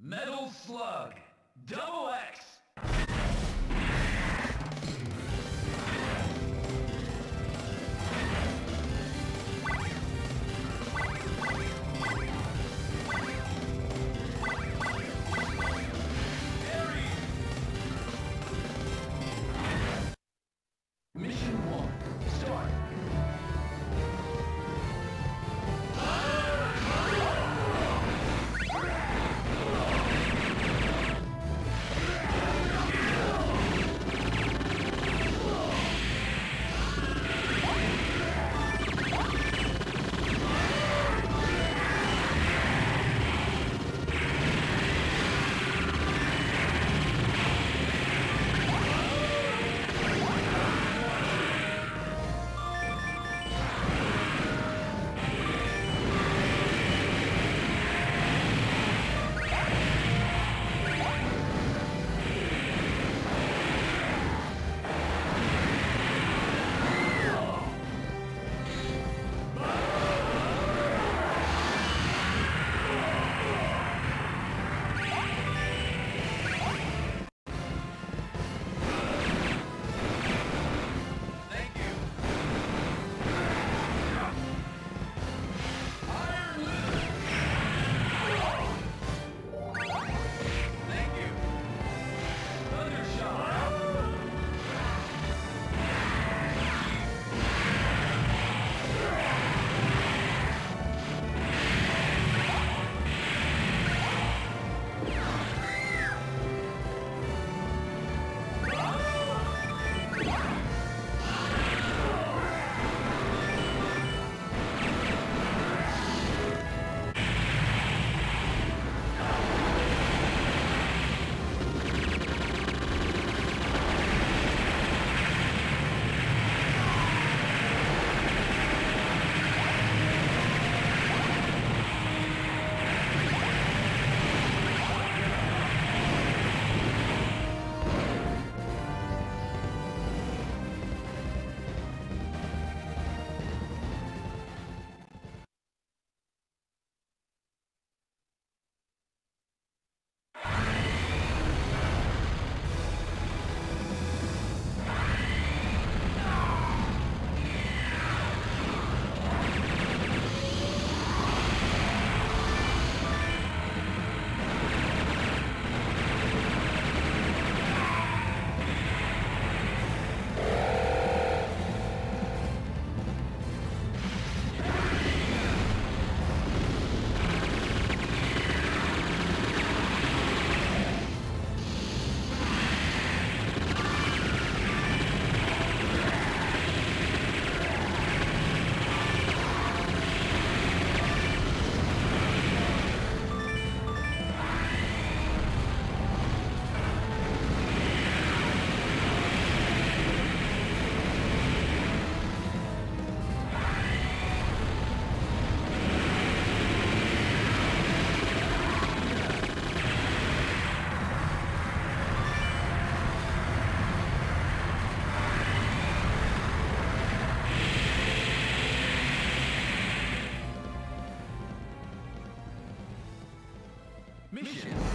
Metal Slug. Double X. Mission. Mission.